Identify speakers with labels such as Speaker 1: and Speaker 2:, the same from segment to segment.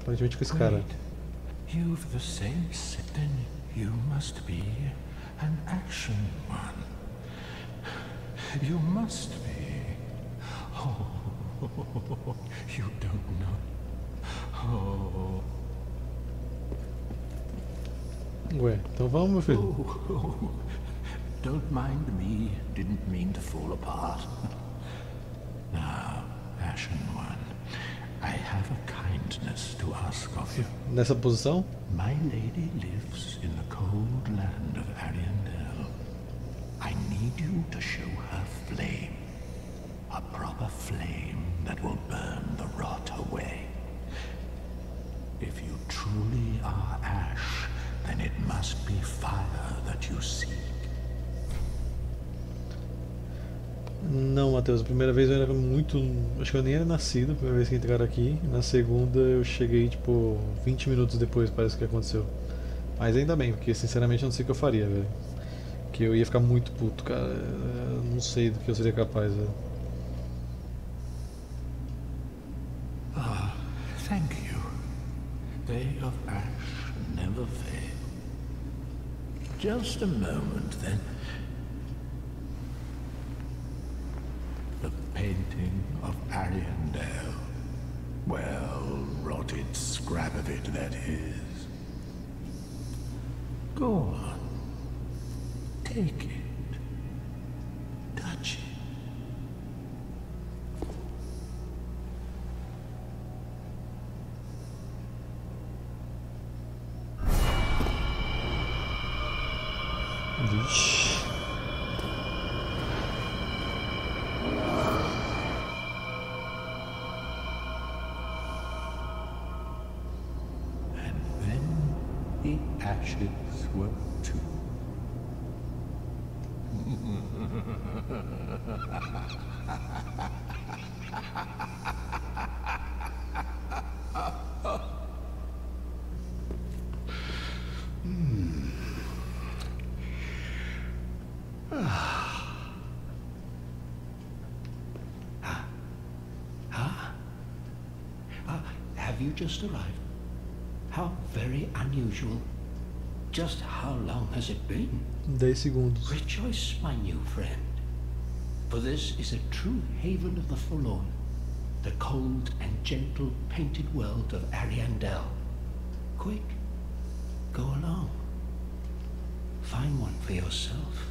Speaker 1: Aparentemente com esse cara.
Speaker 2: You've the same then you must be an action one. You must be. Oh, you don't know. Oh,
Speaker 1: Ué, então vamos, meu filho.
Speaker 2: oh, oh. Don't mind me. Didn't mean to fall apart. Now, Ashen One, I have a kindness to ask of you.
Speaker 1: Nessa posição?
Speaker 2: My lady lives in the cold land of Ariandel. I need you to show her flame. A proper flame that will burn the rot away. If you truly are ash, then it must be fire that you seek.
Speaker 1: Não, Matheus. A primeira vez eu era muito. Acho que eu nem era nascido, a primeira vez que entraram aqui. Na segunda eu cheguei, tipo, 20 minutos depois, parece que aconteceu. Mas ainda bem, porque sinceramente eu não sei o que eu faria, velho. Que eu ia ficar muito puto, cara. Eu não sei do que eu seria capaz, velho.
Speaker 2: Ah. Just a moment, then. Of Ariandel. Well, rotted scrap of it, that is. Go on. Take it.
Speaker 3: You just arrived? How very unusual. Just how long has it been?
Speaker 1: 10 segundos.
Speaker 3: Rejoice, my new friend. For this is a true haven of the forlorn, the cold and gentle painted world of Ariandel. Quick, go along. Find one for yourself.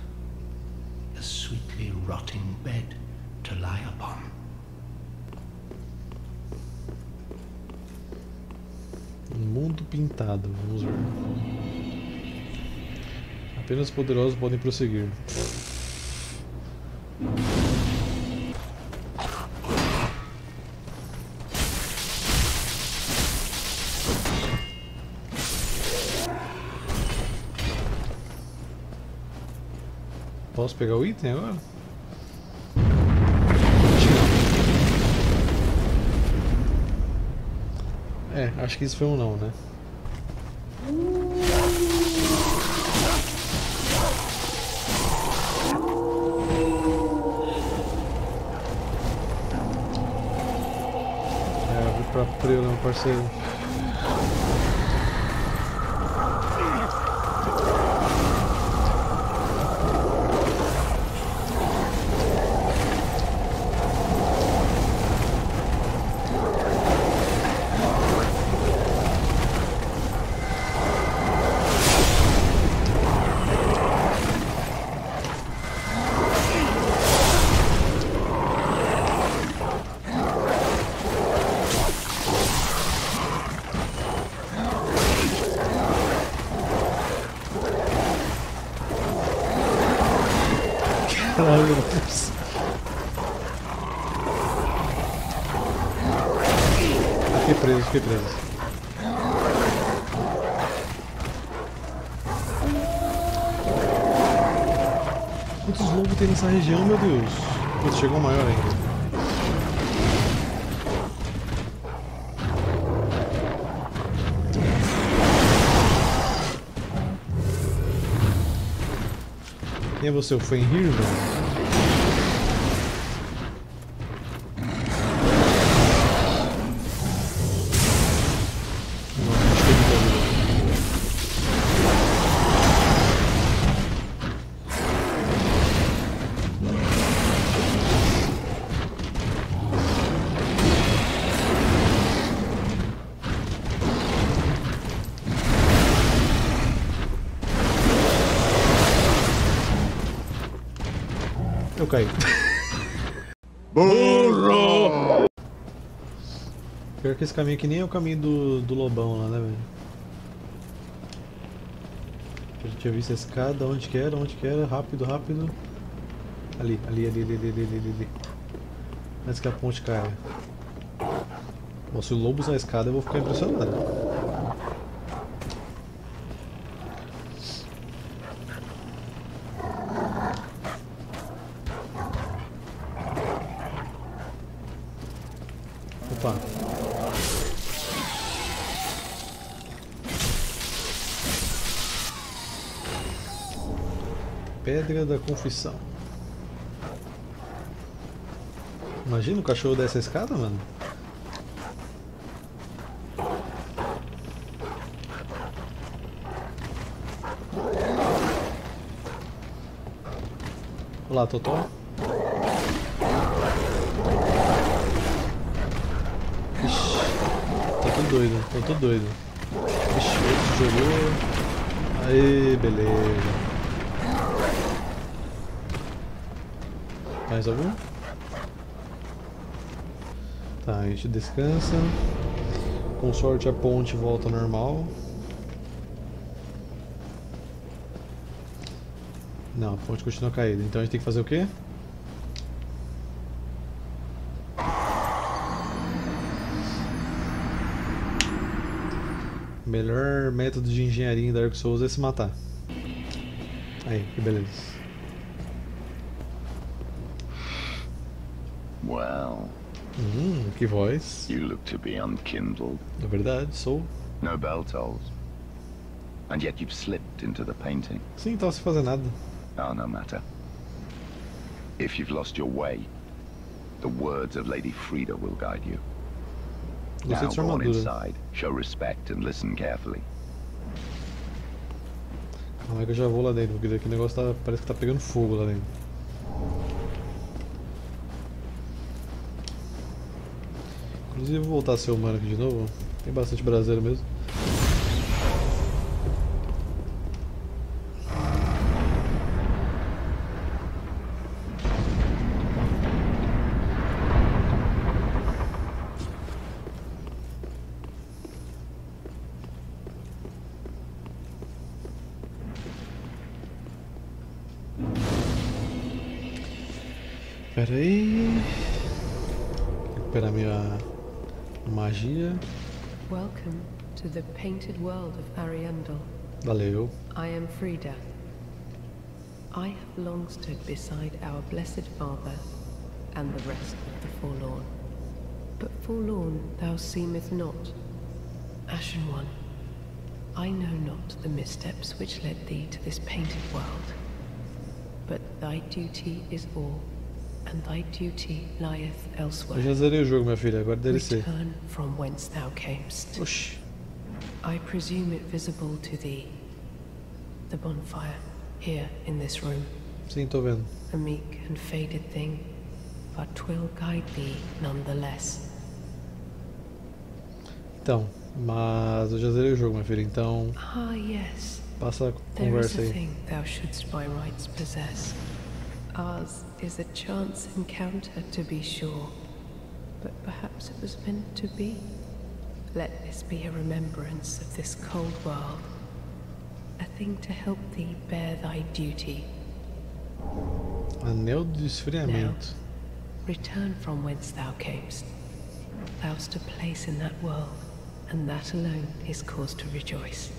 Speaker 3: A sweetly rotting bed to lie upon.
Speaker 1: Mundo pintado, vamos ver. Apenas os poderosos podem prosseguir. Posso pegar o item agora? É, acho que isso foi um não, né? É, eu vou pra Preu, meu parceiro. Caralho, meu Deus. Fiquei preso, fiquei preso. Quantos lobos tem nessa região, meu Deus? Putz, chegou um maior ainda. Quem é você? O Fenrir, velho? Pior que esse caminho aqui nem é o caminho do, do lobão lá, né, velho? Eu já tinha visto a escada, onde que era, onde que era, rápido, rápido. Ali, ali, ali, ali, ali, ali, ali, ali. Antes que a ponte caia. Bom, se o lobo usar a escada eu vou ficar impressionado. Pedra da Confissão. Imagina o cachorro dessa escada, mano. Olá, Totó. Ixi, tô tudo doido, tô tudo doido. Ixi, outro jogou. Aí, beleza. Mais algum? Tá, a gente descansa. Com sorte a ponte volta ao normal. Não, a ponte continua caída. Então a gente tem que fazer o quê? O melhor método de engenharia em Dark Souls é se matar. Aí, que beleza.
Speaker 4: Well,
Speaker 1: Hum, que voz.
Speaker 4: you look to be unkindled.
Speaker 1: É verdade, sou.
Speaker 4: No bell tolls. And yet you've slipped into the painting.
Speaker 1: Sim, tava sem fazer nada.
Speaker 4: Oh, no matter. If you've lost your way, the words of Lady Frida will guide you.
Speaker 1: Gostei
Speaker 4: Now go on inside, show respect and listen carefully.
Speaker 1: Calma aí que eu já vou lá dentro, porque daqui o negócio tá, parece que tá pegando fogo lá dentro. Inclusive vou voltar a ser humano aqui de novo. Tem bastante brasileiro mesmo.
Speaker 5: Painted world of Ariandel.
Speaker 1: Valeu.
Speaker 5: I am Frida. I have long stood beside our blessed Father and the rest of the forlorn. But forlorn thou seemest not. Ashen One, I know not the missteps which led thee to this painted world. But thy duty is all, and thy duty lieth
Speaker 1: Eu
Speaker 5: elsewhere.
Speaker 1: já zerei o jogo, minha filha. Agora DLC.
Speaker 5: Return from whence thou camest.
Speaker 1: Oxi.
Speaker 5: I presume it visible to thee. The bonfire, here in this room.
Speaker 1: Sim, tô vendo.
Speaker 5: A meek and faded thing, but 'twill guide thee nonetheless.
Speaker 1: Então, mas eu já zerei o jogo, minha filha. Então,
Speaker 5: Ah, yes.
Speaker 1: passa a
Speaker 5: There is
Speaker 1: conversa
Speaker 5: a
Speaker 1: aí.
Speaker 5: thing thou shouldst by rights possess. Ours is a chance encounter, to be sure. But perhaps it was meant to be. Let this be a remembrance of this cold world. A thing to help thee bear thy duty.
Speaker 1: Anel de esfriamento.
Speaker 5: Return from whence thou camest. Thou'st a place in that world, and that alone is cause to rejoice.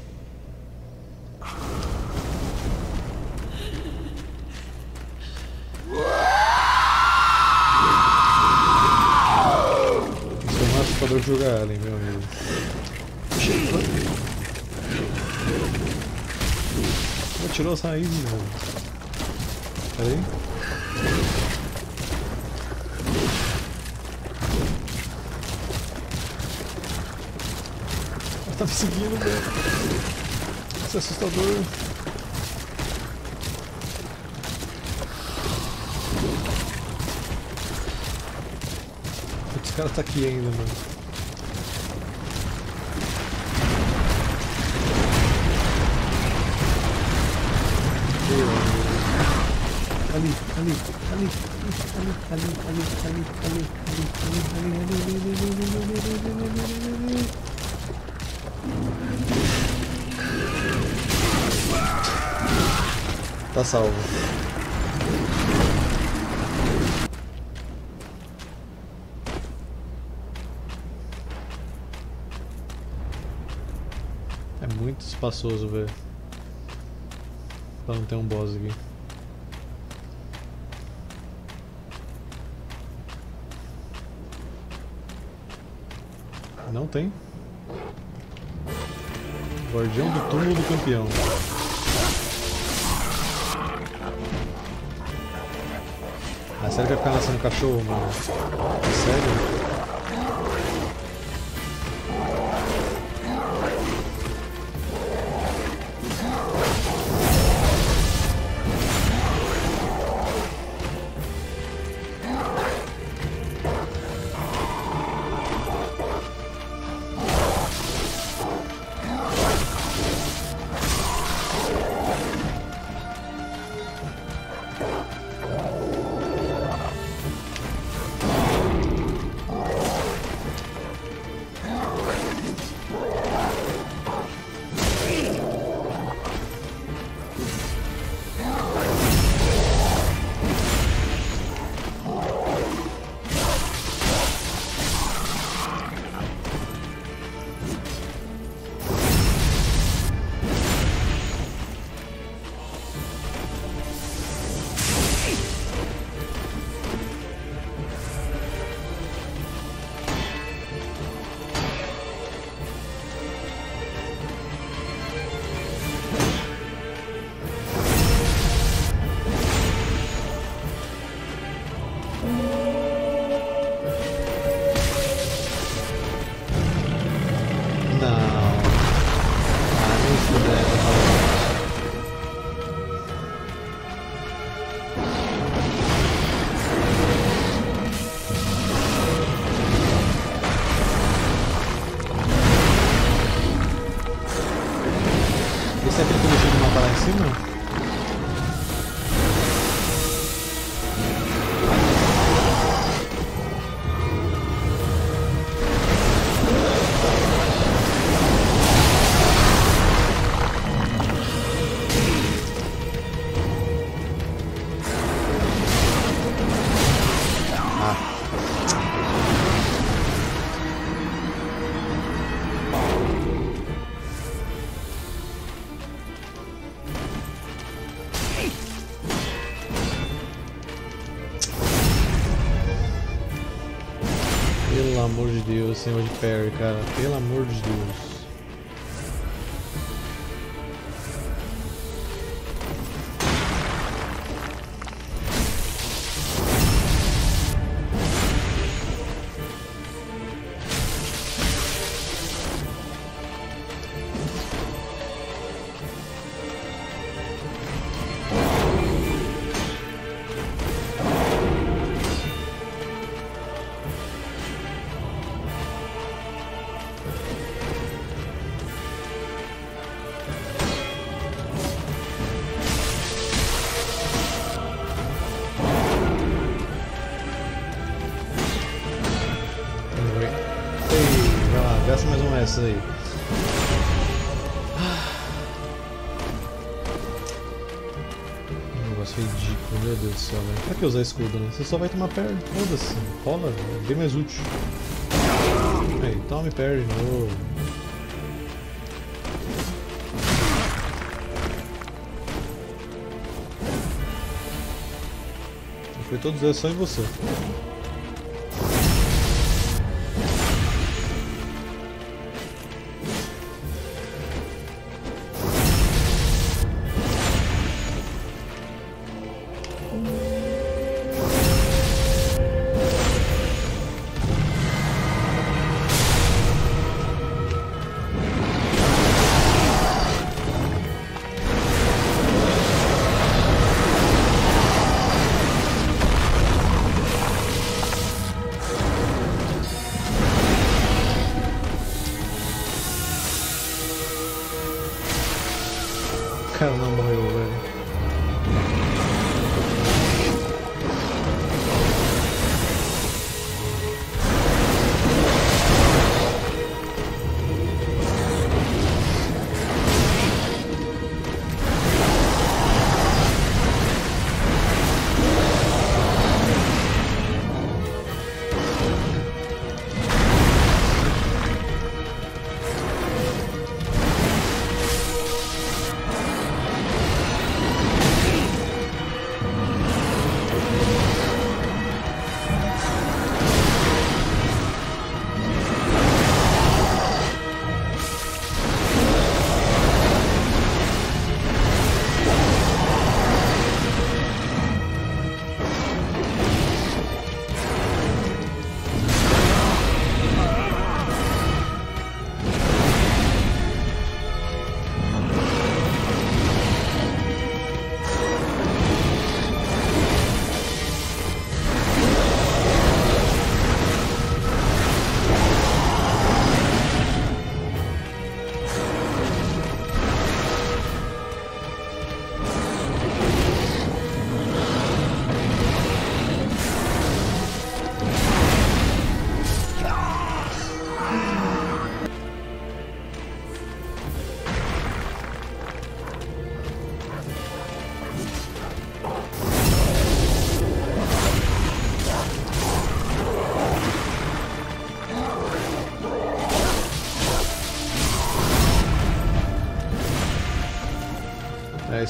Speaker 1: Assustador jogar Alien, meu amigo. Pô, tirou as raízes, mano. Pera aí. Ela tá me seguindo, velho. Isso é assustador. Esse cara tá aqui ainda, mano. Ali, ali, ali, ali, ali, ali, ali, ali, ali, ali, ali, ali, ali, ali, ali. Tá salvo. É muito espaçoso, velho. Pra não ter um boss aqui. Não tem. Guardião do túmulo do campeão. Ah, sério que vai ficar nascendo cachorro, mano? Sério? Deus, senhor de Perry, cara. Pelo amor de Deus. Gasta mais um essa aí. Um negócio ridículo, meu Deus do céu. Pra que usar escudo, né? Você só vai tomar parry. Foda-se. Rola, é bem mais útil. Aí, tome parry de novo. Foi todos esses só em você. 太有那个毛油味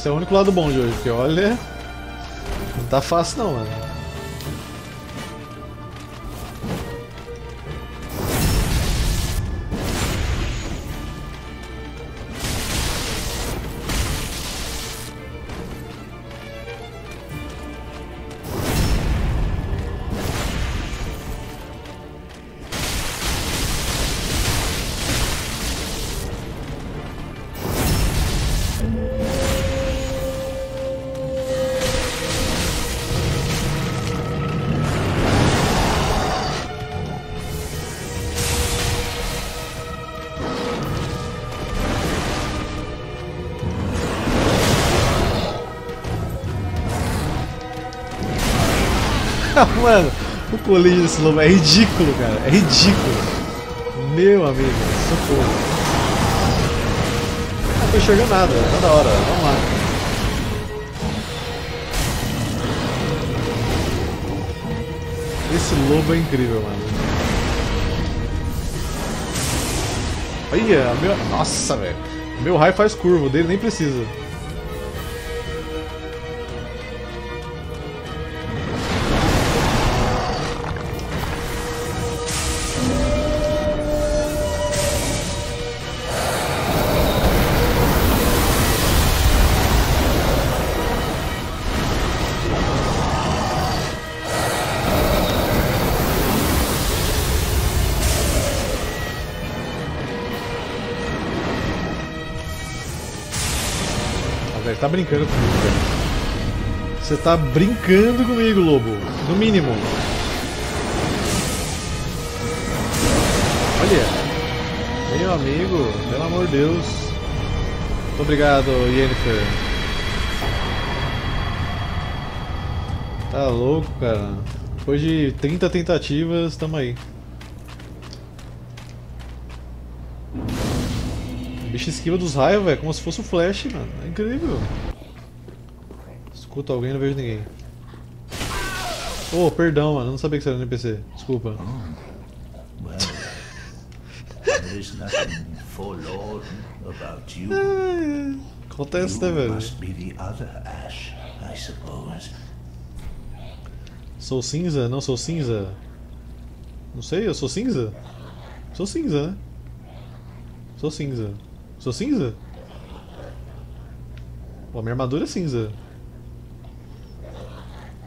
Speaker 1: esse é o único lado bom de hoje, porque olha. Não tá fácil não, mano. Mano, o colírio desse lobo é ridículo, cara. É ridículo. Meu amigo, socorro. Não tô enxergando nada, tá da hora. Vamos lá. Esse lobo é incrível, mano. Olha, meu... Nossa, velho. Meu raio faz curva, dele nem precisa. Tá brincando comigo, velho. Você tá brincando comigo, lobo. No mínimo. Olha. Meu amigo, pelo amor de Deus. Muito obrigado, Yennefer. Tá louco, cara. Depois de 30 tentativas, tamo aí. Esquiva dos raios, velho, como se fosse o Flash, mano. É incrível. Escuta alguém, não vejo ninguém. Oh, perdão, mano. Não sabia que você era um NPC. Desculpa.
Speaker 2: Well, there's nothing forlorn about you.
Speaker 1: Acontece, né, velho?
Speaker 2: must be the other Ash, I suppose.
Speaker 1: Sou cinza? Não sou cinza? Não sei, eu sou cinza? Sou cinza, né? Sou cinza. Sou cinza? Pô, minha armadura é cinza.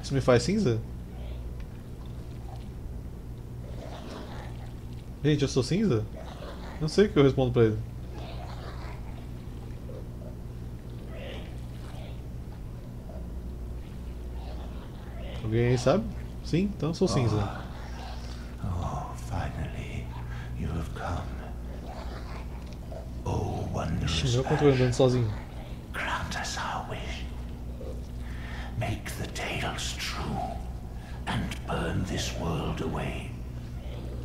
Speaker 1: Isso me faz cinza? Gente, eu sou cinza? Não sei o que eu respondo pra ele. Alguém aí sabe? Sim, então eu sou cinza.
Speaker 2: Oh, finally, you have come. Oh,
Speaker 1: Ixi, meu controle andando sozinho.
Speaker 2: Grant us our wish. Make the tales true, and burn this world away.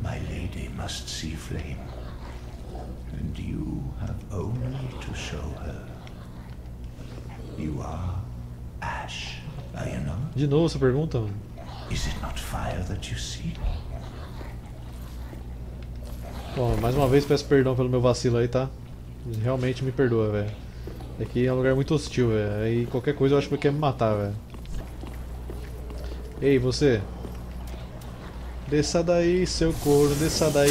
Speaker 2: My lady must see flame, and you have only to show her. You are ash, are you not?
Speaker 1: De novo essa pergunta, mano.
Speaker 2: Is it not fire that you seek?
Speaker 1: Bom, mais uma vez peço perdão pelo meu vacilo aí, tá? Realmente me perdoa, velho. Aqui é um lugar muito hostil, velho. Aí qualquer coisa eu acho que ele quer me matar, velho. Ei, você. Desça daí, seu corno, desça daí.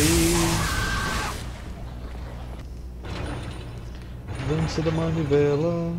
Speaker 1: Dança da manivela.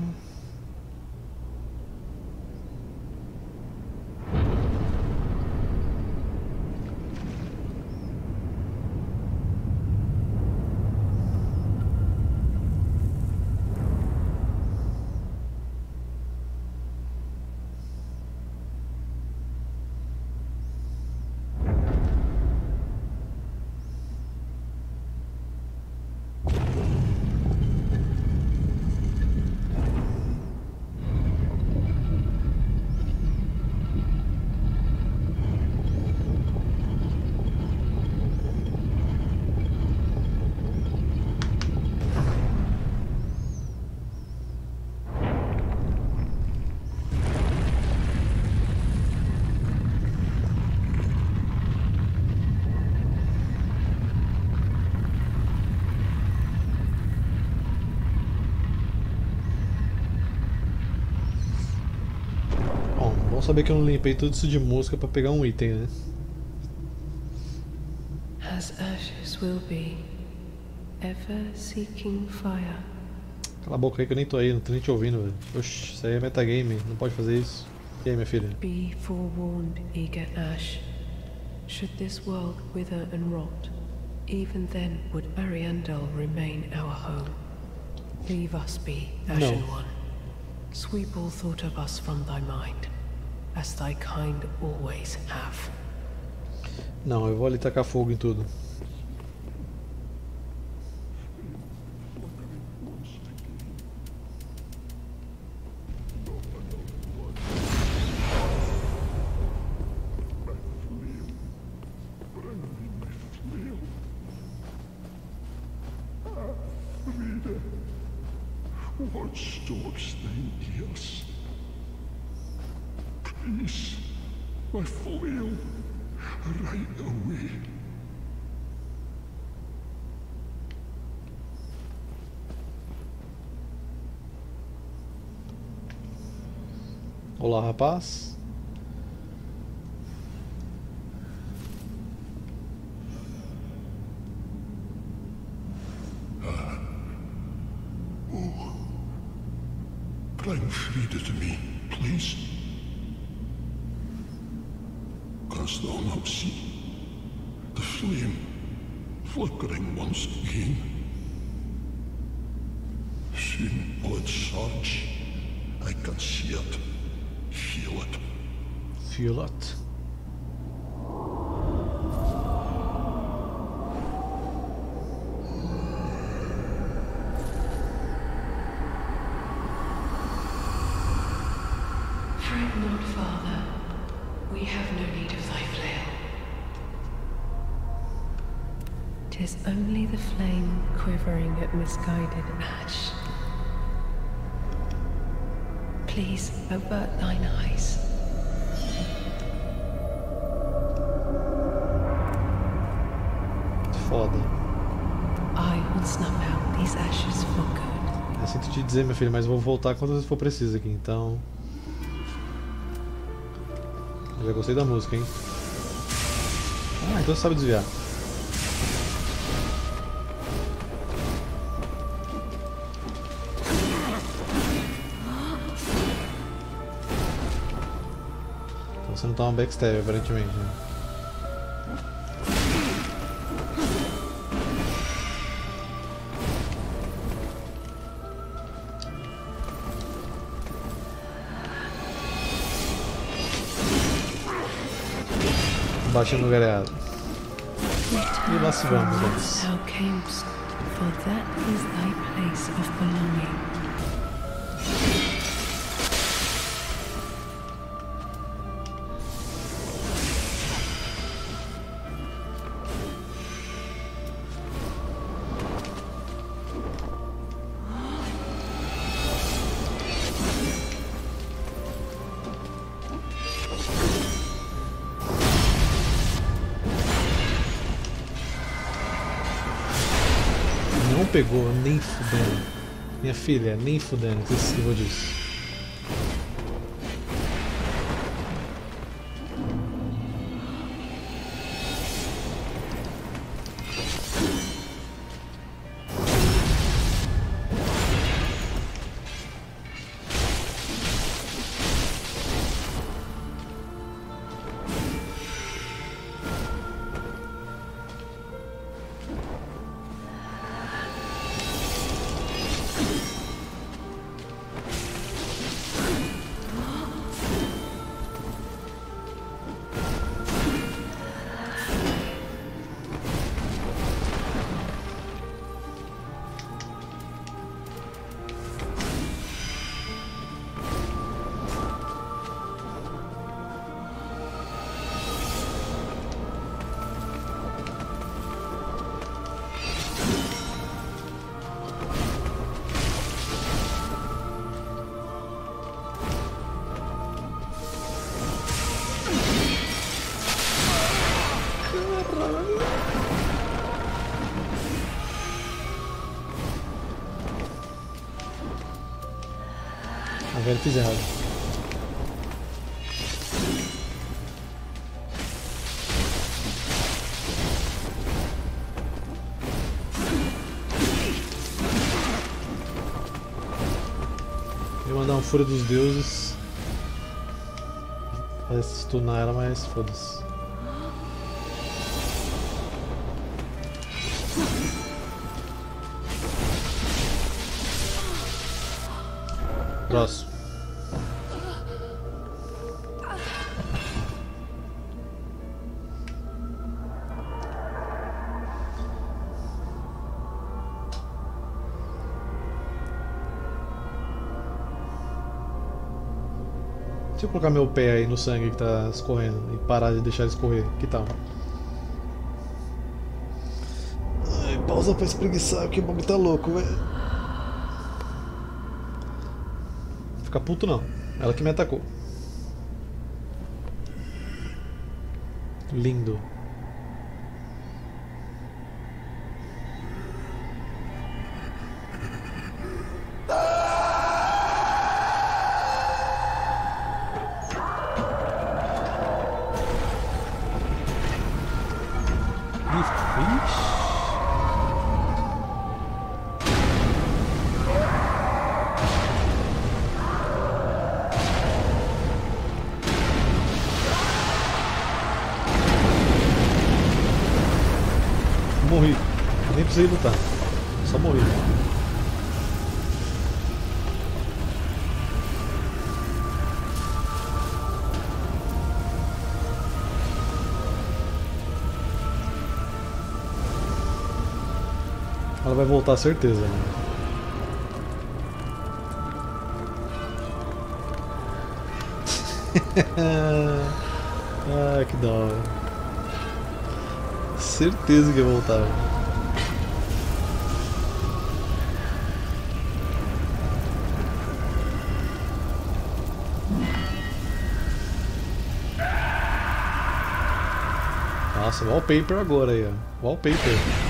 Speaker 1: Saber que eu não limpei tudo isso de mosca pra pegar um item, né?
Speaker 5: As ashes will be, ever seeking fire.
Speaker 1: Cala a boca aí que eu nem tô aí, não tô nem te ouvindo, velho. Oxi, isso aí é metagame, não pode fazer isso. E aí, minha filha?
Speaker 5: Be forewarned, eager Ash. Should this world wither and rot, even then would Ariandel remain our home. Leave us be, Ashen. One. Sweep all thought of us from thy mind, as thy kind always have.
Speaker 1: Não, eu vou ali tacar fogo em tudo.
Speaker 2: What stalks thine ears? Please, my flail, right away.
Speaker 1: Olá, rapaz.
Speaker 5: Thy flail. Tis only the flame quivering at misguided ash. Please avert thine eyes. Good.
Speaker 1: Eu sinto te dizer, meu filho, mas vou voltar quando for preciso aqui, então. Eu já gostei da música, hein? Ah, então você sabe desviar. Então você não tá uma backstab, aparentemente, né? Bate no lugar errado. E lá se vamos, vamos. Pegou, nem fudendo. Minha filha, nem fudendo, você se esquivou disso. Agora fiz errado. Eu mandar um furo dos Deuses. Parece stunar ela, mas foda-se. Próximo. Colocar meu pé aí no sangue que tá escorrendo e parar de deixar escorrer, que tal? Ai, pausa pra espreguiçar, que o bagulho tá louco, velho. Fica puto não. Ela que me atacou. Lindo. Precisei lutar. Só morri. Ela vai voltar, certeza. Né? ah, que da hora. Certeza que ia voltar. Nossa, wallpaper agora aí, ó. Wallpaper.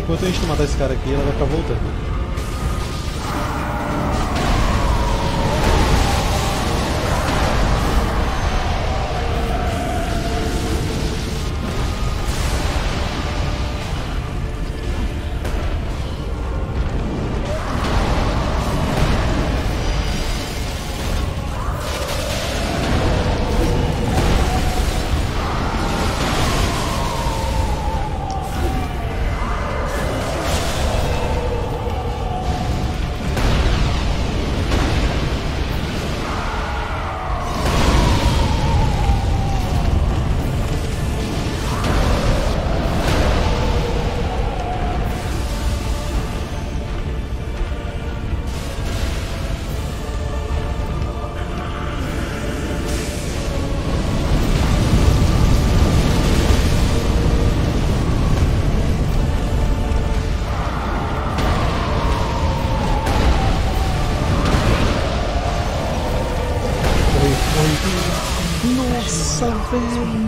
Speaker 1: Enquanto a gente matar esse cara aqui, ela vai ficar voltando. Nossa,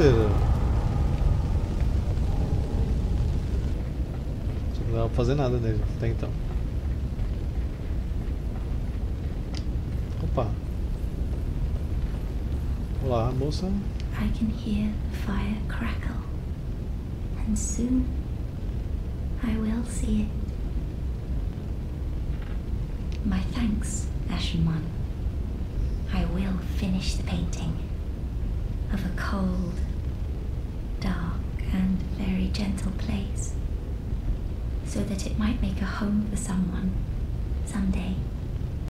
Speaker 1: Parceiro. Não dava pra fazer nada nele até então. Opa. Olá, moça.
Speaker 6: I can hear the fire crackle. And soon I will see it. My thanks, Ashen. I will finish the painting of a cold, gentle place so that it might make a home for someone someday.